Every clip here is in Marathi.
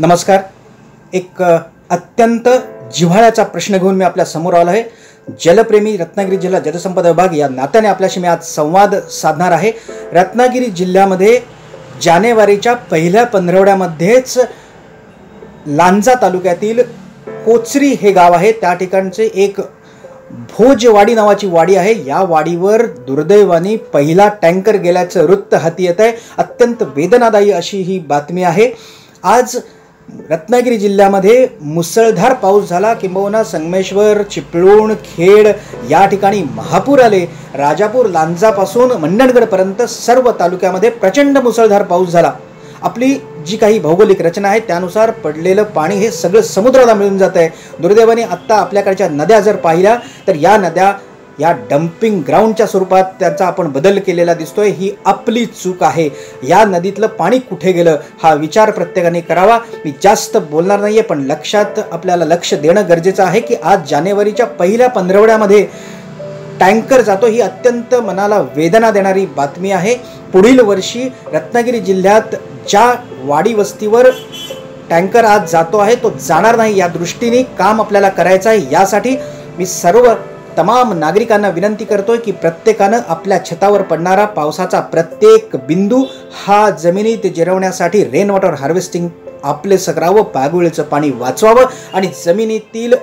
नमस्कार. एक अत्यंत जिव्हाळ्याचा प्रश्न घेऊन मी आपल्यासमोर आलो आहे. जलप्रेमी रत्नागिरी जिल्हा जलसंपदा विभाग या नात्याने आपल्याशी मी आज संवाद साधणार आहे. रत्नागिरी जिल्ह्यामध्ये जानेवारीच्या पहिल्या पंधरवड्यामध्येच लांजा तालुक्यातील कोचरी हे गाव आहे. त्या ठिकाणचे एक भोजवाडी नावाची वाडी आहे. या वाडीवर दुर्दैवाने पहिला टँकर गेल्याचं वृत्त हाती येत आहे. अत्यंत वेदनादायी अशी ही बातमी आहे. आज रत्नागिरी जिल्ह्यामध्ये मुसळधार पाऊस झाला. किंबहुना संगमेश्वर चिपळूण खेड या ठिकाणी महापूर आले. राजापूर लांजापासून मंडणगडपर्यंत सर्व तालुक्यामध्ये प्रचंड मुसळधार पाऊस झाला. आपली जी काही भौगोलिक रचना आहे त्यानुसार पडलेलं पाणी हे सगळं समुद्राला मिळून जात आहे दुर्दैवाने आत्ता आपल्याकडच्या नद्या जर पाहिल्या तर या नद्या या डम्पिंग ग्राउंडच्या स्वरूपात त्याचा आपण बदल केलेला दिसतोय. ही आपली चूक आहे. या नदीतलं पाणी कुठे गेलं? हा विचार प्रत्येकाने करावा. मी जास्त बोलणार नाही आहे पण लक्षात आपल्याला लक्ष देणं गरजेचं आहे की आज जानेवारीच्या पहिल्या पंधरवड्यामध्ये टँकर जातो ही अत्यंत मनाला वेदना देणारी बातमी आहे. पुढील वर्षी रत्नागिरी जिल्ह्यात ज्या वाडी वस्तीवर टँकर आज जातो आहे तो जाणार नाही या दृष्टीने. काम आपल्याला करायचं आहे यासाठी मी सर्व तमाम नागरिकांना विनंती करतोय की प्रत्येकानं आपल्या छतावर पडणारा पावसाचा प्रत्येक बिंदू हा जमिनीत जिरवण्यासाठी रेन वॉटर हार्वेस्टिंग आपले करावं पागुळीचं पाणी वाचवावं आणि जमिनीतील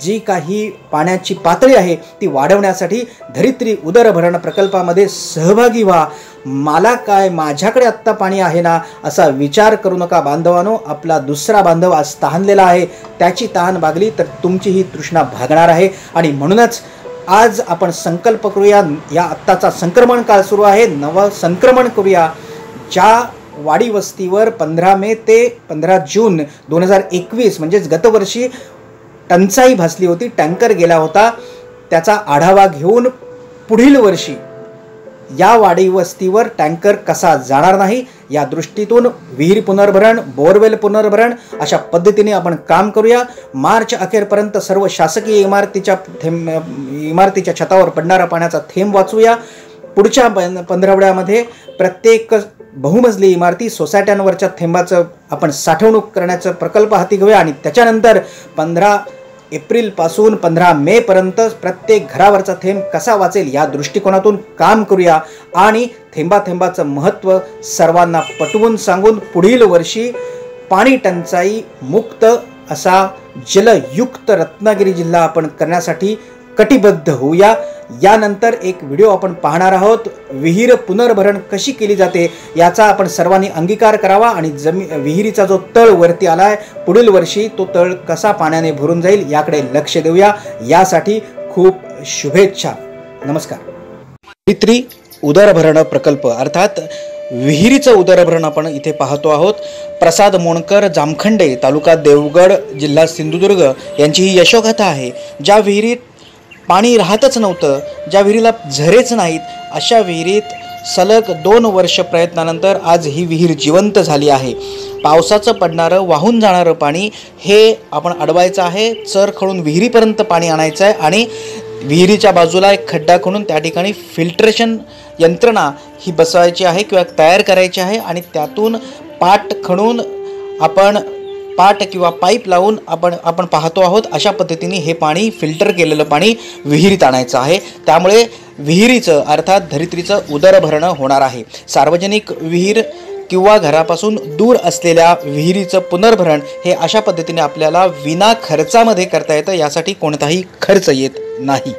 जी काही पाण्याची पातळी आहे ती वाढवण्यासाठी धरित्री उदरभरण प्रकल्पामध्ये सहभागी व्हा. मला काय माझ्याकडे आत्ता पाणी आहे ना असा विचार करू नका बांधवानो. आपला दुसरा बांधव आज तहानलेला आहे. त्याची तहान भागली तर तुमची ही तृष्णा भागणार आहे. आणि म्हणूनच आज आपण संकल्प करूया. या आत्ताचा संक्रमण काळ सुरू आहे. नवं संक्रमण करूया. ज्या वाडी वस्तीवर पंधरा मे ते पंधरा जून दोन हजार एकवीस म्हणजेच गतवर्षी टंचाई भासली होती टँकर गेला होता त्याचा आढावा घेऊन पुढील वर्षी या वाडी वस्तीवर टँकर कसा जाणार नाही या दृष्टीतून विहीर पुनर्भरण बोरवेल पुनर्भरण अशा पद्धतीने आपण काम करूया. मार्च अखेरपर्यंत सर्व शासकीय इमारतीच्या थेंब इमारतीच्या छतावर पडणारा पाण्याचा थेंब वाचूया. पुढच्या पंधरवड्यामध्ये प्रत्येक बहुमजली इमारती सोसायट्यांवरच्या थेंबाचं आपण साठवणूक करण्याचा प्रकल्प हाती घेऊया आणि त्याच्यानंतर पंधरा एप्रिलपासून पंधरा मेपर्यंत प्रत्येक घरावरचा थेंब कसा वाचेल या दृष्टिकोनातून काम करूया. आणि थेंबा थेंबाचं महत्त्व सर्वांना पटवून सांगून पुढील वर्षी पाणी टंचाई मुक्त असा जलयुक्त रत्नागिरी जिल्हा आपण करण्यासाठी कटिबद्ध होऊया. यानंतर एक व्हिडिओ आपण पाहणार आहोत. विहीर पुनर्भरण कशी केली जाते याचा आपण सर्वांनी अंगीकार करावा आणि जमी विहिरीचा जो तळ वरती आला आहे पुढील वर्षी तो तळ कसा पाण्याने भरून जाईल याकडे लक्ष देऊया. यासाठी खूप शुभेच्छा. नमस्कार. मित्री उदरभरण प्रकल्प अर्थात विहिरीचं उदरभरण आपण इथे पाहतो आहोत. प्रसाद मोणकर जामखंडे तालुका देवगड जिल्हा सिंधुदुर्ग यांची ही यशोगाथा आहे. ज्या विहिरीत पाणी राहतच नव्हतं. ज्या विहिरीला झरेच नाहीत अशा विहिरीत सलग दोन वर्ष प्रयत्नानंतर आज ही विहीर जिवंत झाली आहे. पावसाचं पडणारं वाहून जाणारं पाणी हे आपण अडवायचं आहे. चर खळून विहिरीपर्यंत पाणी आणायचं आहे आणि विहिरीच्या बाजूला एक खड्डा खणून त्या ठिकाणी फिल्ट्रेशन यंत्रणा ही बसवायची आहे किंवा तयार करायची आहे आणि त्यातून पाट खणून आपण पाट किंवा पाईप लावून आपण आपण पाहतो आहोत अशा पद्धतीने हे पाणी फिल्टर केलेलं पाणी विहिरीत आणायचं आहे. त्यामुळे विहिरीचं अर्थात धरित्रीचं उदरभरणं होणार आहे. सार्वजनिक विहीर किंवा घरापासून दूर असलेल्या विहिरीचं पुनर्भरण हे अशा पद्धतीने आपल्याला विना खर्चामध्ये करता येतं यासाठी कोणताही खर्च येत नाही.